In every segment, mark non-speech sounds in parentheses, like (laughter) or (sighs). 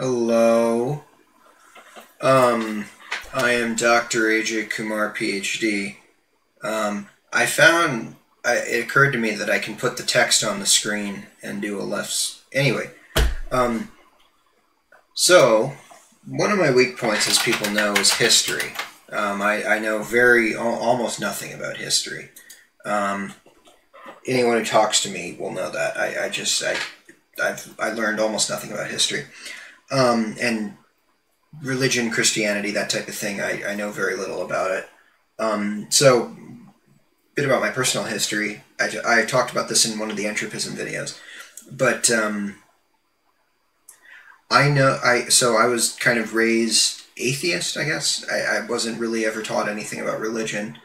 Hello. Um, I am Dr. Ajay Kumar, PhD. Um, I found I, it occurred to me that I can put the text on the screen and do a left. Anyway, um, so one of my weak points, as people know, is history. Um, I, I know very almost nothing about history. Um, anyone who talks to me will know that. I, I just I I've I learned almost nothing about history, um, and religion, Christianity, that type of thing. I, I know very little about it. Um, so, bit about my personal history. I, I talked about this in one of the entropism videos, but um, I know I so I was kind of raised atheist. I guess I, I wasn't really ever taught anything about religion.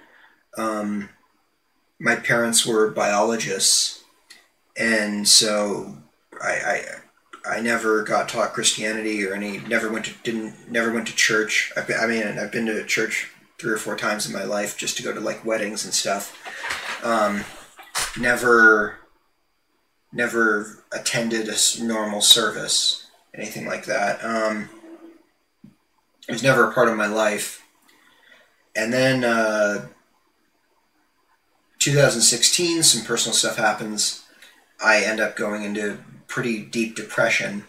Um, my parents were biologists, and so I, I I never got taught Christianity or any. Never went to didn't never went to church. I've been, I mean I've been to church three or four times in my life just to go to like weddings and stuff. Um, never never attended a normal service, anything like that. Um, it was never a part of my life. And then uh, 2016, some personal stuff happens. I end up going into pretty deep depression.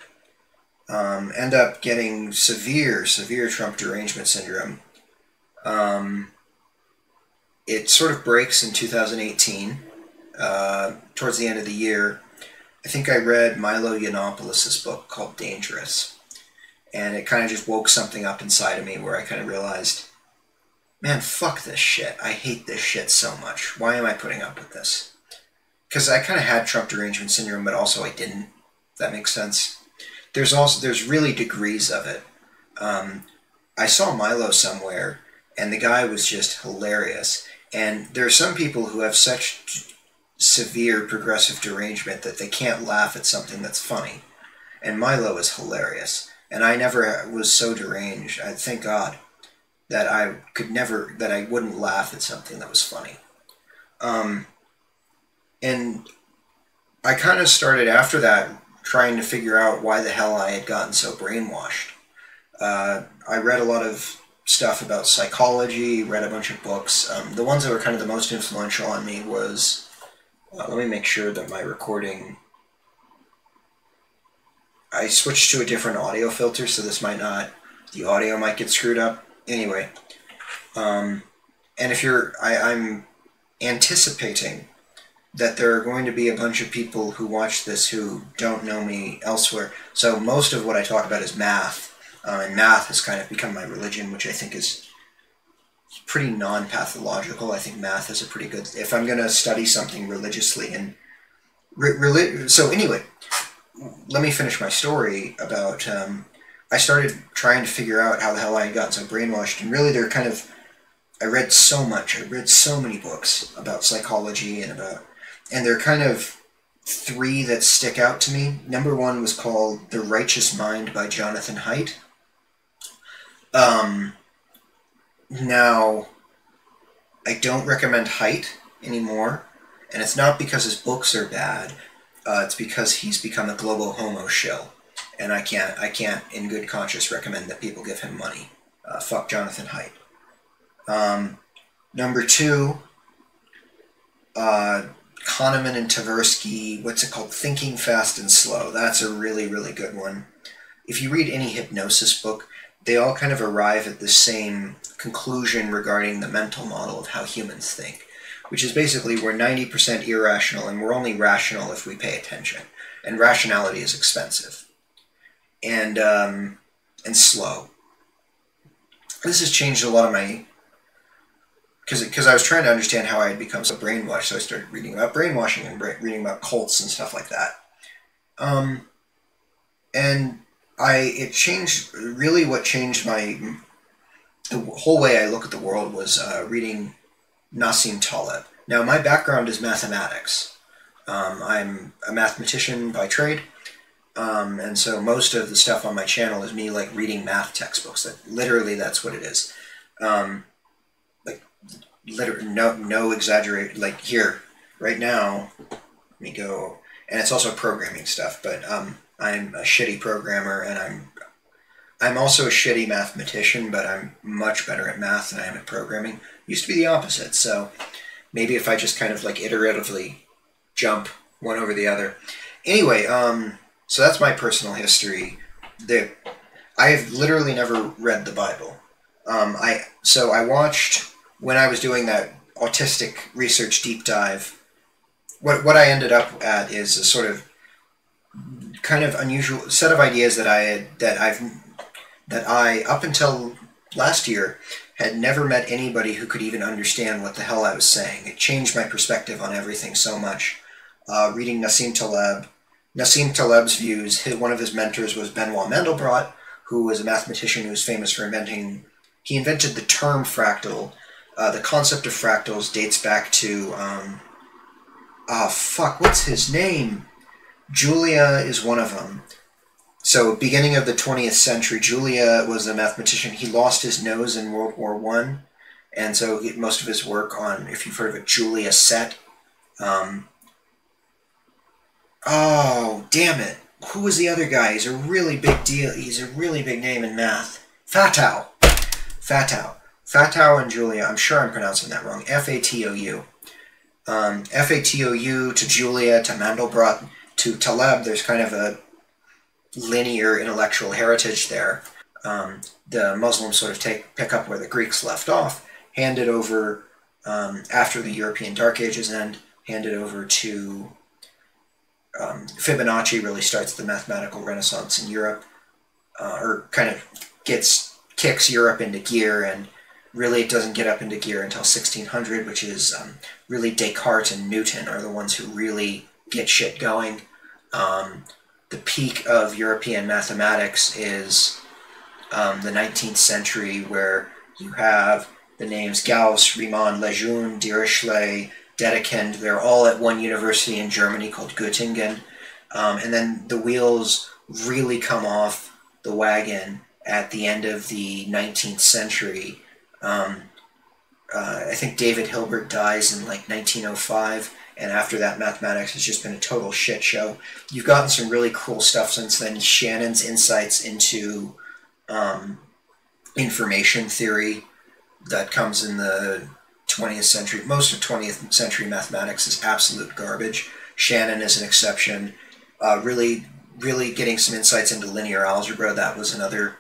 Um, end up getting severe, severe Trump derangement syndrome. Um, it sort of breaks in 2018, uh, towards the end of the year. I think I read Milo Yiannopoulos' book called Dangerous. And it kind of just woke something up inside of me where I kind of realized, man, fuck this shit. I hate this shit so much. Why am I putting up with this? Because I kind of had Trump derangement syndrome, but also I didn't. That makes sense. There's also there's really degrees of it. Um, I saw Milo somewhere, and the guy was just hilarious. And there are some people who have such severe progressive derangement that they can't laugh at something that's funny. And Milo is hilarious. And I never was so deranged. I thank God that I could never that I wouldn't laugh at something that was funny. Um, and I kind of started after that trying to figure out why the hell I had gotten so brainwashed. Uh, I read a lot of stuff about psychology, read a bunch of books. Um, the ones that were kind of the most influential on me was. Uh, let me make sure that my recording. I switched to a different audio filter, so this might not. The audio might get screwed up. Anyway, um, and if you're, I, I'm anticipating that there are going to be a bunch of people who watch this who don't know me elsewhere. So most of what I talk about is math, uh, and math has kind of become my religion, which I think is pretty non-pathological. I think math is a pretty good. If I'm going to study something religiously and re- so anyway, let me finish my story about. Um, I started trying to figure out how the hell I had gotten so brainwashed, and really, they're kind of. I read so much. I read so many books about psychology and about and there are kind of three that stick out to me. Number one was called The Righteous Mind by Jonathan Haidt. Um, now, I don't recommend Haidt anymore, and it's not because his books are bad. Uh, it's because he's become a global homo shill, and I can't, I can't, in good conscience, recommend that people give him money. Uh, fuck Jonathan Haidt. Um, number two, uh, Kahneman and Tversky, what's it called? Thinking Fast and Slow. That's a really, really good one. If you read any hypnosis book, they all kind of arrive at the same conclusion regarding the mental model of how humans think, which is basically we're 90% irrational and we're only rational if we pay attention. And rationality is expensive and, um, and slow. This has changed a lot of my because I was trying to understand how I had become so brainwashed, so I started reading about brainwashing and bra- reading about cults and stuff like that. Um, and I it changed really what changed my the whole way I look at the world was uh, reading Nassim Taleb. Now my background is mathematics. Um, I'm a mathematician by trade, um, and so most of the stuff on my channel is me like reading math textbooks. That literally that's what it is. Um, liter- no no exaggerate like here right now let me go and it's also programming stuff but um, i'm a shitty programmer and i'm I'm also a shitty mathematician, but I'm much better at math than I am at programming. Used to be the opposite, so maybe if I just kind of like iteratively jump one over the other. Anyway, um, so that's my personal history. The I have literally never read the Bible. Um, I so I watched when I was doing that autistic research deep dive. What what I ended up at is a sort of kind of unusual set of ideas that I had, that I've that I up until last year had never met anybody who could even understand what the hell I was saying. It changed my perspective on everything so much. Uh, reading Nassim Taleb, Nassim Taleb's views. His, one of his mentors was Benoit Mandelbrot, who was a mathematician who was famous for inventing. He invented the term fractal. Uh, the concept of fractals dates back to um, ah fuck, what's his name? Julia is one of them. So, beginning of the 20th century, Julia was a mathematician. He lost his nose in World War One, and so he, most of his work on, if you've heard of a Julia set. Um, oh, damn it! Who was the other guy? He's a really big deal. He's a really big name in math. Fatou. Fatou. Fatou and Julia. I'm sure I'm pronouncing that wrong. F A T O U. Um, F A T O U to Julia to Mandelbrot to Taleb. There's kind of a linear intellectual heritage there. Um, the Muslims sort of take pick up where the Greeks left off, hand it over um, after the European Dark Ages end, hand it over to um, Fibonacci really starts the mathematical renaissance in Europe, uh, or kind of gets kicks Europe into gear, and really it doesn't get up into gear until 1600, which is um, really Descartes and Newton are the ones who really get shit going. Um, the peak of European mathematics is um, the 19th century, where you have the names Gauss, Riemann, Lejeune, Dirichlet, Dedekind. They're all at one university in Germany called Göttingen. Um, and then the wheels really come off the wagon at the end of the 19th century. Um, uh, I think David Hilbert dies in like 1905 and after that, mathematics has just been a total shit show. You've gotten some really cool stuff since then. Shannon's insights into um, information theory that comes in the 20th century. Most of 20th century mathematics is absolute garbage. Shannon is an exception. Uh, really, really getting some insights into linear algebra. That was another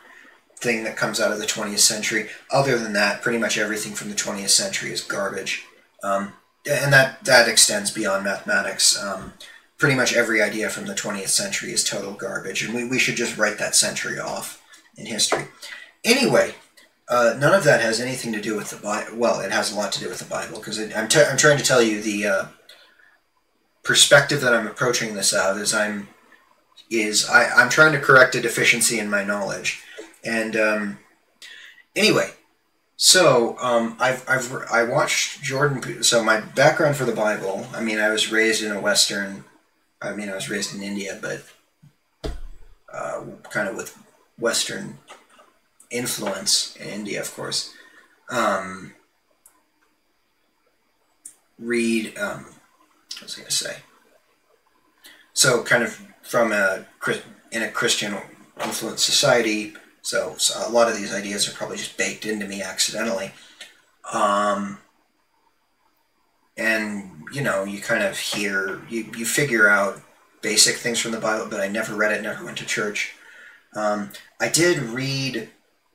thing that comes out of the 20th century. Other than that, pretty much everything from the 20th century is garbage. Um, and that that extends beyond mathematics. Um, pretty much every idea from the 20th century is total garbage, and we, we should just write that century off in history. Anyway, uh, none of that has anything to do with the Bible. Well, it has a lot to do with the Bible because I'm, I'm trying to tell you the uh, perspective that I'm approaching this out is I'm is I, I'm trying to correct a deficiency in my knowledge, and um, anyway, so um, I've, I've I watched Jordan. So my background for the Bible. I mean, I was raised in a Western. I mean, I was raised in India, but uh, kind of with Western influence in India, of course. Um, read. Um, what was I going to say? So, kind of from a in a Christian influenced society so, so, a lot of these ideas are probably just baked into me accidentally. Um, and you know, you kind of hear, you, you figure out basic things from the Bible, but I never read it, never went to church. Um, I did read,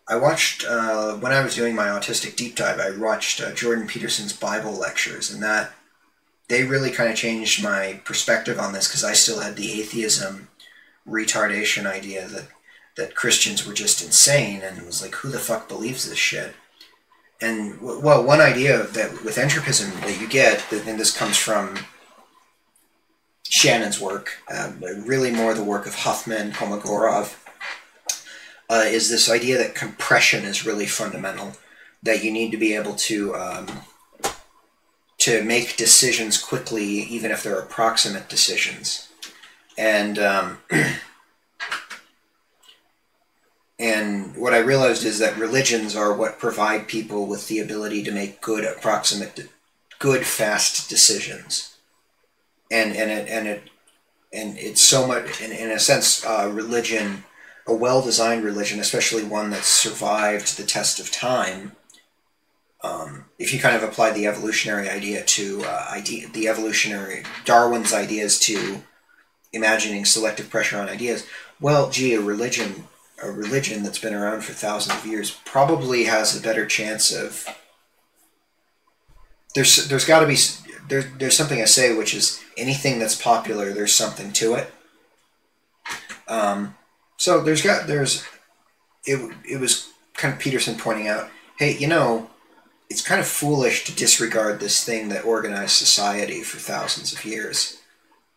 I watched, uh, when I was doing my autistic deep dive, I watched uh, Jordan Peterson's Bible lectures, and that, they really kind of changed my perspective on this because I still had the atheism retardation idea that that Christians were just insane and was like, who the fuck believes this shit? And, well, one idea that with entropism that you get, and this comes from Shannon's work, um, really more the work of Huffman, Kolmogorov, uh, is this idea that compression is really fundamental, that you need to be able to um, to make decisions quickly, even if they're approximate decisions. And um, (clears throat) And what I realized is that religions are what provide people with the ability to make good, approximate, good, fast decisions. And and it and it and it's so much in, in a sense, uh, religion. a well-designed religion, especially one that's survived the test of time, um, if you kind of apply the evolutionary idea to uh, idea, the evolutionary Darwin's ideas to imagining selective pressure on ideas, well, gee, a religion, a religion that's been around for thousands of years probably has a better chance of. There's there's got to be there, there's something I say which is anything that's popular, there's something to it. Um, so there's got there's it it was kind of Peterson pointing out, hey, you know, it's kind of foolish to disregard this thing that organized society for thousands of years.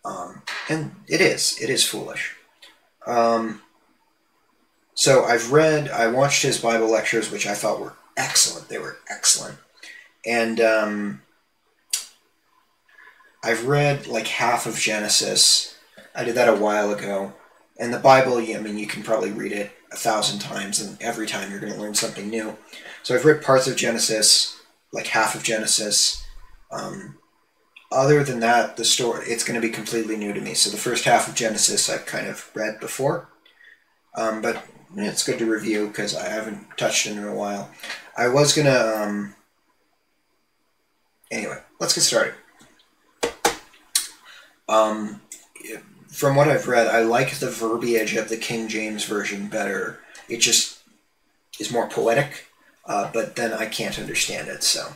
Um, and it is. It is foolish. Um, so I've read, I watched his Bible lectures, which I thought were excellent. They were excellent. And um, I've read like half of Genesis. I did that a while ago. And the Bible, I mean, you can probably read it a thousand times, and every time you're going to learn something new. So I've read parts of Genesis, like half of Genesis. Um, other than that, the story it's going to be completely new to me. So the first half of Genesis I've kind of read before, um, but it's good to review because I haven't touched it in a while. I was gonna. Um, anyway, let's get started. Um, from what I've read, I like the verbiage of the King James version better. It just is more poetic uh, but then I can't understand it, so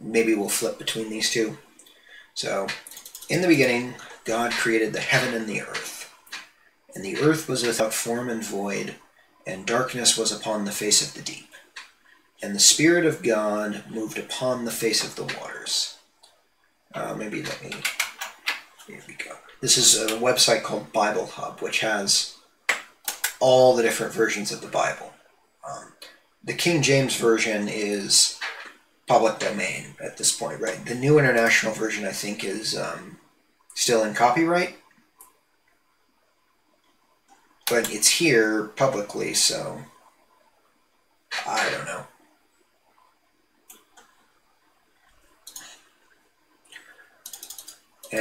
maybe we'll flip between these two. So, in the beginning, God created the heaven and the earth. And the earth was without form and void, and darkness was upon the face of the deep. And the Spirit of God moved upon the face of the waters. Uh, maybe let me. Here we go. This is a website called Bible Hub, which has all the different versions of the Bible. Um, the King James version is public domain at this point, right? The New International Version, I think, is um, still in copyright, but it's here publicly, so I don't know.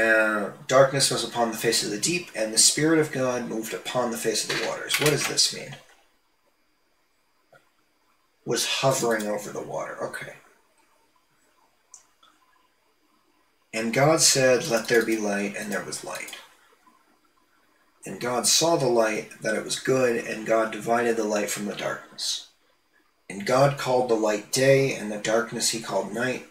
Uh, darkness was upon the face of the deep, and the Spirit of God moved upon the face of the waters. What does this mean? was hovering over the water. Okay. And God said, Let there be light, and there was light. And God saw the light, that it was good, and God divided the light from the darkness. And God called the light day, and the darkness he called night.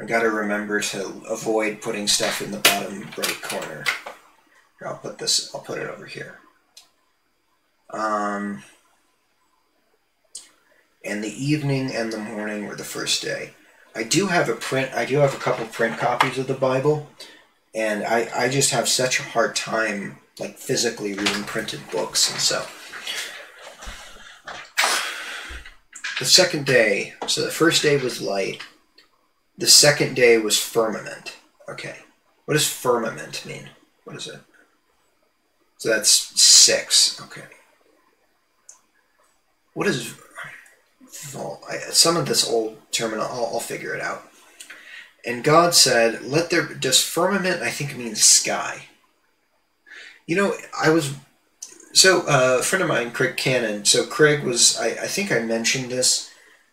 I gotta remember to avoid putting stuff in the bottom right corner. I'll put this, I'll put it over here. Um, and the evening and the morning were the first day. I do have a print. I do have a couple print copies of the Bible, and I I just have such a hard time like physically reading printed books, and so. The second day, so the first day was light. The second day was firmament. Okay. What does firmament mean? What is it? So that's six. Okay. What is well, I, some of this old terminal, I'll, I'll figure it out. And God said, "Let there." Does firmament? I think means sky. You know, I was so uh, a friend of mine, Craig Cannon. So Craig was, I, I think I mentioned this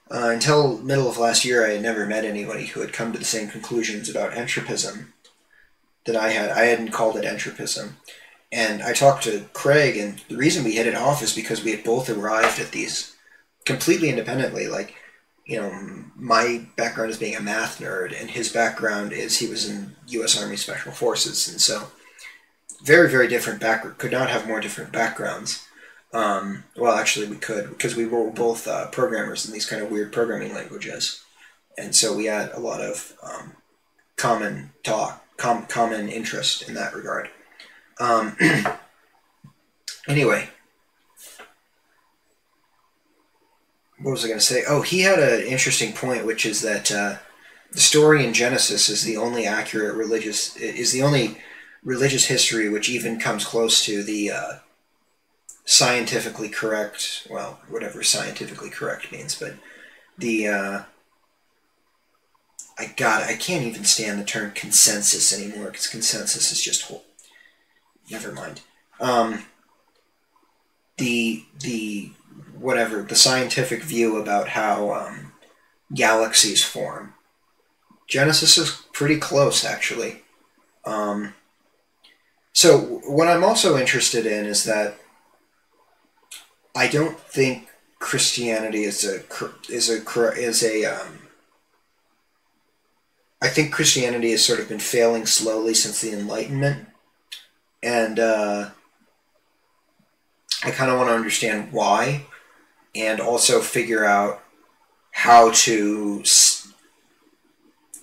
uh, until middle of last year. I had never met anybody who had come to the same conclusions about entropism that I had. I hadn't called it entropism, and I talked to Craig, and the reason we hit it off is because we had both arrived at these completely independently. Like, you know, my background is being a math nerd, and his background is he was in U.S. Army Special Forces, and so very, very different background. Could not have more different backgrounds. Um, well, actually, we could because we were both uh, programmers in these kind of weird programming languages, and so we had a lot of um, common talk, com- common interest in that regard. Um, (clears throat) anyway, what was I going to say? Oh, he had an interesting point, which is that uh, the story in Genesis is the only accurate religious is the only religious history which even comes close to the uh, scientifically correct. Well, whatever scientifically correct means, but the uh, I got I can't even stand the term consensus anymore because consensus is just whole. Never mind. Um, the the whatever the scientific view about how um, galaxies form. Genesis is pretty close, actually. Um, so what I'm also interested in is that I don't think Christianity is a is a is a um, I think Christianity has sort of been failing slowly since the Enlightenment, and uh, I kind of want to understand why, and also figure out how to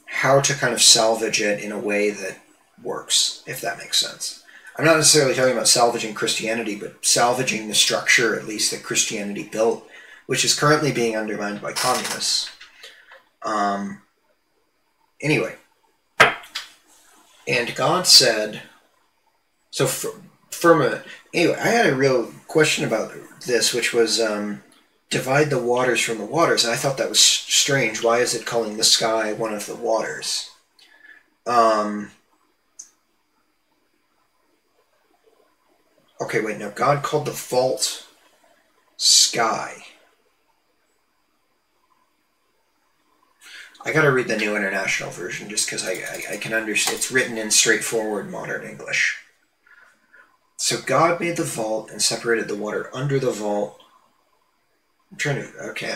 how to kind of salvage it in a way that works, if that makes sense. I'm not necessarily talking about salvaging Christianity, but salvaging the structure, at least, that Christianity built, which is currently being undermined by communists. Um, anyway, and God said, so for, firmament. Anyway, I had a real question about this, which was um, divide the waters from the waters, and I thought that was strange. Why is it calling the sky one of the waters? Um, Okay, wait, no. God called the vault sky. I gotta read the New International Version just because I, I, I can understand. It's written in straightforward modern English. So God made the vault and separated the water under the vault. I'm trying to, okay,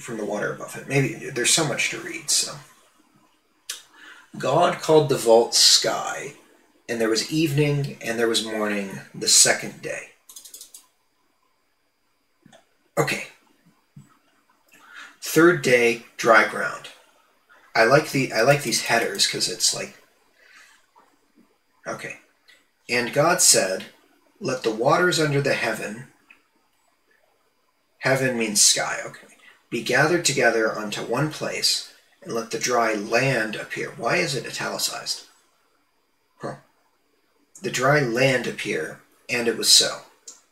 from the water above it. Maybe there's so much to read, so. God called the vault sky and there was evening and there was morning the second day. Okay. Third day, dry ground. I like the I like these headers because it's like Okay. And God said, Let the waters under the heaven heaven means sky, okay. Be gathered together unto one place, and let the dry land appear. Why is it italicized? The dry land appear, and it was so.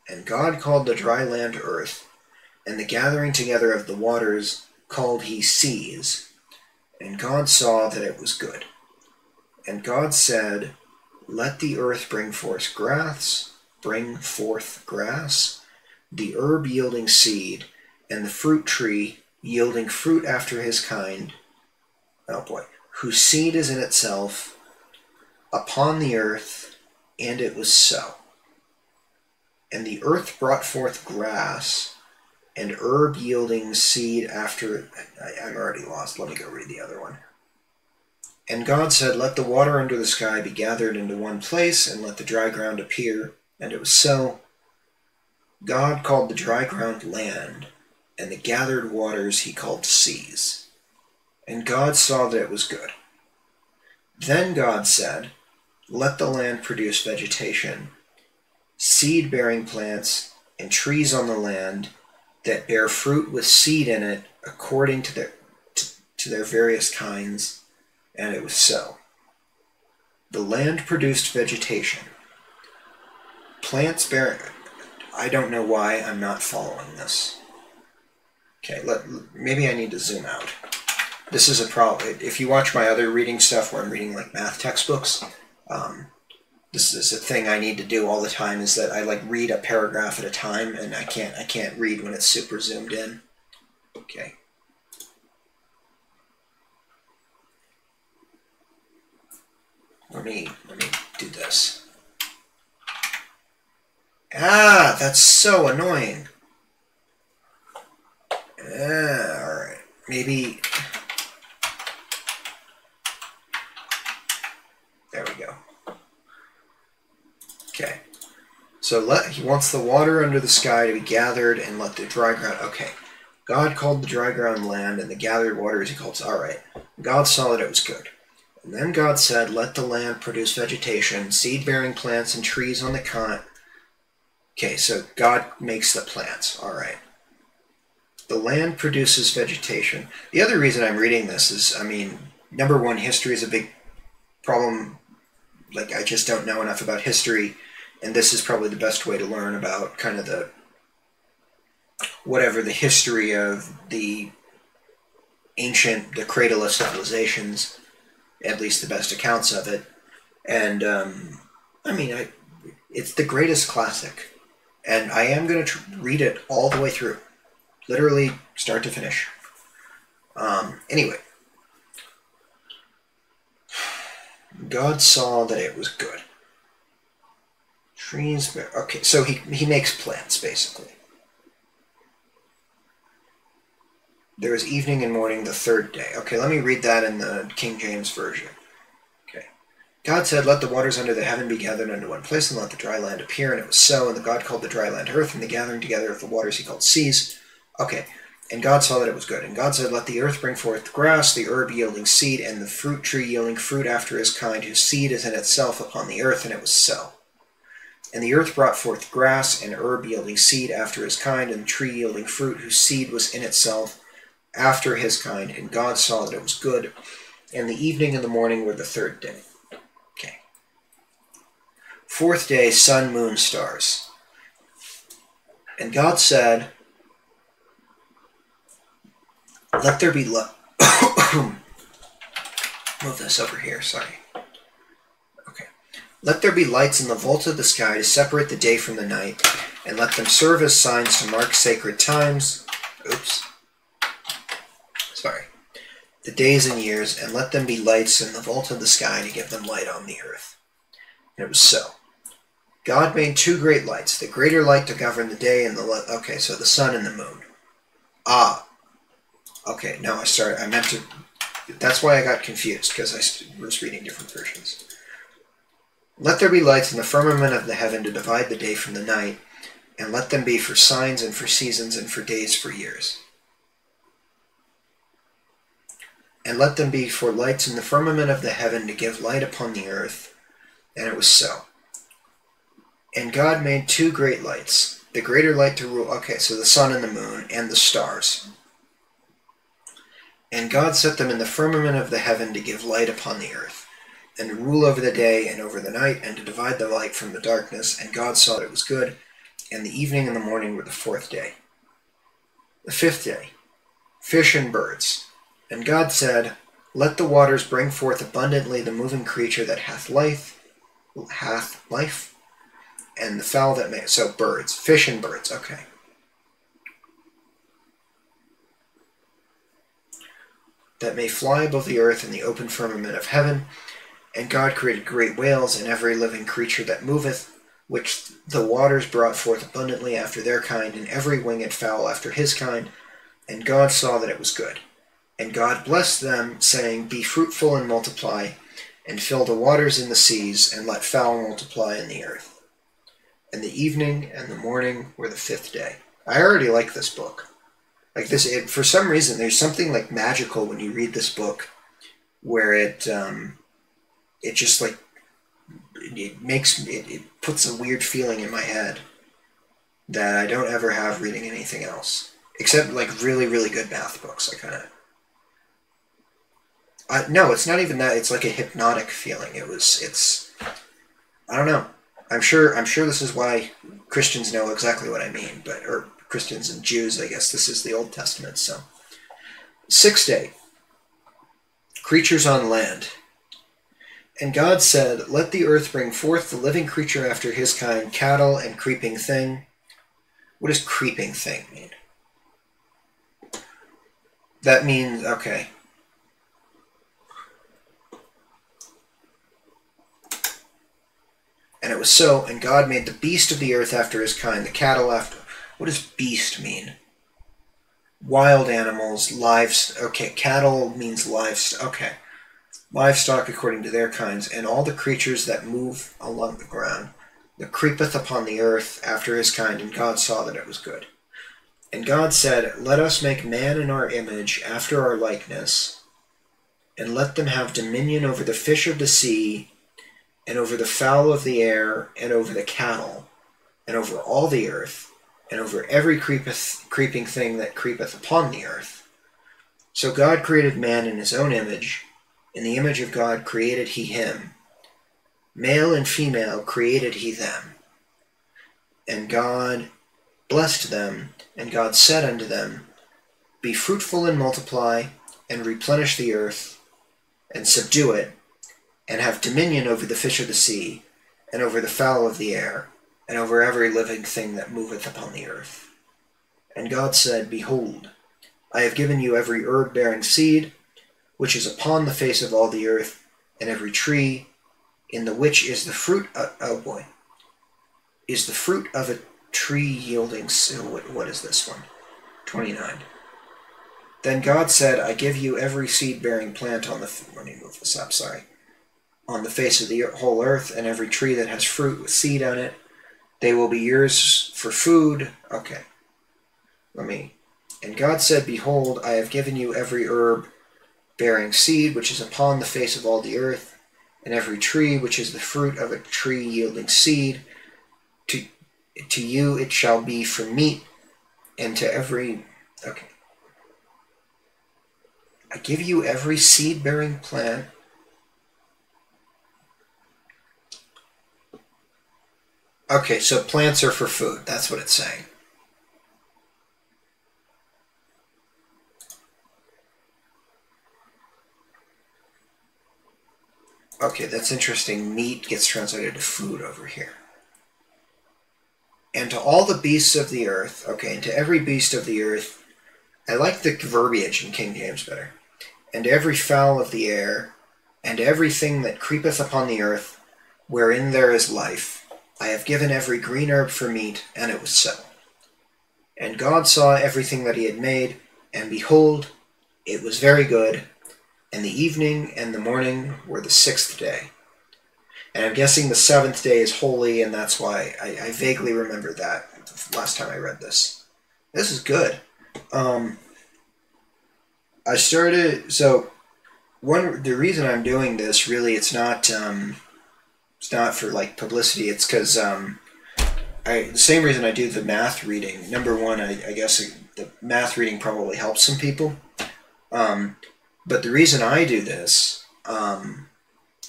And God called the dry land earth, and the gathering together of the waters called he seas. And God saw that it was good. And God said, Let the earth bring forth grass, bring forth grass, the herb yielding seed, and the fruit tree yielding fruit after his kind. Oh boy, whose seed is in itself upon the earth and it was so. And the earth brought forth grass and herb yielding seed after. I, I'm already lost. Let me go read the other one. And God said, Let the water under the sky be gathered into one place, and let the dry ground appear. And it was so. God called the dry ground land, and the gathered waters he called seas. And God saw that it was good. Then God said, let the land produce vegetation, seed bearing plants, and trees on the land that bear fruit with seed in it according to their, to, to their various kinds. And it was so. The land produced vegetation. Plants bearing. I don't know why I'm not following this. Okay, let, maybe I need to zoom out. This is a problem. If you watch my other reading stuff where I'm reading like math textbooks, um, this is a thing I need to do all the time is that I like read a paragraph at a time and I can't I can't read when it's super zoomed in. Okay. Let me let me do this. Ah, that's so annoying. Yeah, alright. Maybe There we go. Okay. So let he wants the water under the sky to be gathered and let the dry ground. Okay. God called the dry ground land, and the gathered waters he calls all right. God saw that it was good. And then God said, Let the land produce vegetation, seed bearing plants, and trees on the con. Okay, so God makes the plants. All right. The land produces vegetation. The other reason I'm reading this is, I mean, number one, history is a big problem like I just don't know enough about history, and this is probably the best way to learn about kind of the whatever the history of the ancient, the cradle of civilizations, at least the best accounts of it. And um, I mean, I, it's the greatest classic. And I am going to read it all the way through, literally start to finish. Um, anyway, (sighs) God saw that it was good. Trees, okay, so he, he makes plants basically. There was evening and morning the third day. Okay, let me read that in the King James Version. Okay. God said, Let the waters under the heaven be gathered into one place, and let the dry land appear. And it was so. And the God called the dry land earth, and the gathering together of the waters he called seas. Okay. And God saw that it was good. And God said, Let the earth bring forth grass, the herb yielding seed, and the fruit tree yielding fruit after his kind, whose seed is in itself upon the earth. And it was so. And the earth brought forth grass, and herb yielding seed after his kind, and tree yielding fruit, whose seed was in itself after his kind. And God saw that it was good. And the evening and the morning were the third day. Okay. Fourth day, sun, moon, stars. And God said, let there be love. (coughs) Move this over here, sorry. Let there be lights in the vault of the sky to separate the day from the night, and let them serve as signs to mark sacred times. Oops. Sorry. The days and years, and let them be lights in the vault of the sky to give them light on the earth. And it was so. God made two great lights, the greater light to govern the day and the light. Okay, so the sun and the moon. Ah, Okay, no, I started. I meant to. That's why I got confused because I was reading different versions. Let there be lights in the firmament of the heaven to divide the day from the night, and let them be for signs and for seasons and for days for years. And let them be for lights in the firmament of the heaven to give light upon the earth. And it was so. And God made two great lights, the greater light to rule. Okay, so the sun and the moon and the stars and God set them in the firmament of the heaven to give light upon the earth, and to rule over the day and over the night, and to divide the light from the darkness. And God saw that it was good. And the evening and the morning were the fourth day. The fifth day, fish and birds. And God said, Let the waters bring forth abundantly the moving creature that hath life, hath life, and the fowl that may. So birds, fish and birds. Okay. that may fly above the earth in the open firmament of heaven. And God created great whales and every living creature that moveth, which the waters brought forth abundantly after their kind, and every winged fowl after his kind. And God saw that it was good. And God blessed them, saying, Be fruitful and multiply, and fill the waters in the seas, and let fowl multiply in the earth. And the evening and the morning were the fifth day. I already like this book like this it, for some reason there's something like magical when you read this book where it um, it just like it makes it, it puts a weird feeling in my head that I don't ever have reading anything else except like really really good math books I kind of uh, no it's not even that it's like a hypnotic feeling it was it's I don't know I'm sure I'm sure this is why Christians know exactly what I mean but or Christians and Jews, I guess this is the Old Testament. So, sixth day, creatures on land. And God said, Let the earth bring forth the living creature after his kind, cattle and creeping thing. What does creeping thing mean? That means, okay. And it was so, and God made the beast of the earth after his kind, the cattle after what does beast mean? Wild animals, lives. Okay, cattle means livestock. Okay. Livestock according to their kinds, and all the creatures that move along the ground, that creepeth upon the earth after his kind, and God saw that it was good. And God said, Let us make man in our image, after our likeness, and let them have dominion over the fish of the sea, and over the fowl of the air, and over the cattle, and over all the earth, and over every creepeth, creeping thing that creepeth upon the earth. So God created man in his own image. In the image of God created he him. Male and female created he them. And God blessed them, and God said unto them, Be fruitful and multiply, and replenish the earth, and subdue it, and have dominion over the fish of the sea, and over the fowl of the air, and over every living thing that moveth upon the earth. And God said, Behold, I have given you every herb bearing seed, which is upon the face of all the earth, and every tree, in the which is the fruit. Of, oh boy, is the fruit of a tree yielding. What, what is this one? 29. Then God said, I give you every seed bearing plant on the. Let me move this up, sorry. On the face of the whole earth, and every tree that has fruit with seed on it. They will be yours for food. Okay. Let me. And God said, Behold, I have given you every herb bearing seed which is upon the face of all the earth, and every tree which is the fruit of a tree yielding seed. To, to you it shall be for meat, and to every. Okay. I give you every seed bearing plant. Okay, so plants are for food. That's what it's saying. Okay, that's interesting. Meat gets translated to food over here. And to all the beasts of the earth, okay, and to every beast of the earth, I like the verbiage in King James better and every fowl of the air, and everything that creepeth upon the earth, wherein there is life. I have given every green herb for meat, and it was so. And God saw everything that he had made, and behold, it was very good. And the evening and the morning were the sixth day. And I'm guessing the seventh day is holy, and that's why I, I vaguely remember that last time I read this. This is good. Um, I started so one the reason I'm doing this really it's not um, it's not for like publicity. It's because um, I the same reason I do the math reading. Number one, I, I guess the math reading probably helps some people. Um, but the reason I do this, um,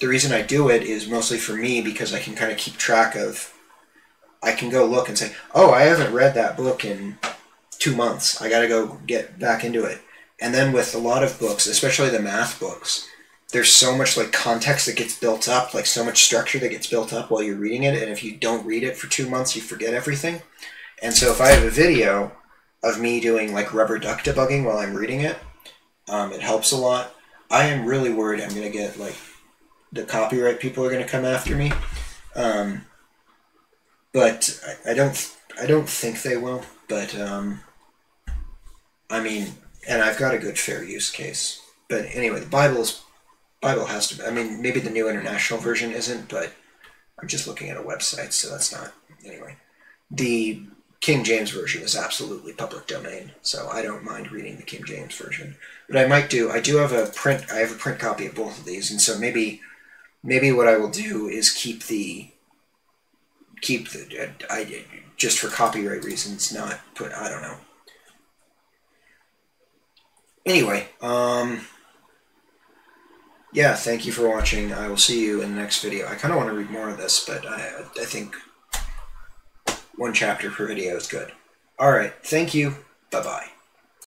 the reason I do it is mostly for me because I can kind of keep track of. I can go look and say, oh, I haven't read that book in two months. I got to go get back into it and then with a lot of books, especially the math books, there's so much like context that gets built up, like so much structure that gets built up while you're reading it. And if you don't read it for two months, you forget everything. And so if I have a video of me doing like rubber duck debugging while I'm reading it, um, it helps a lot. I am really worried I'm going to get like the copyright people are going to come after me. Um, but I, I, don't I don't think they will. But um, I mean, and I've got a good fair use case. But anyway, the Bible is Bible has to. I mean, maybe the New International Version isn't, but I'm just looking at a website, so that's not. Anyway, the King James Version is absolutely public domain, so I don't mind reading the King James Version. But I might do. I do have a print. I have a print copy of both of these, and so maybe, maybe what I will do is keep the, keep the. I just for copyright reasons, not put. I don't know Anyway, um, yeah, thank you for watching. I will see you in the next video. I kind of want to read more of this, but I, I think one chapter per video is good. Alright, thank you. Bye-bye.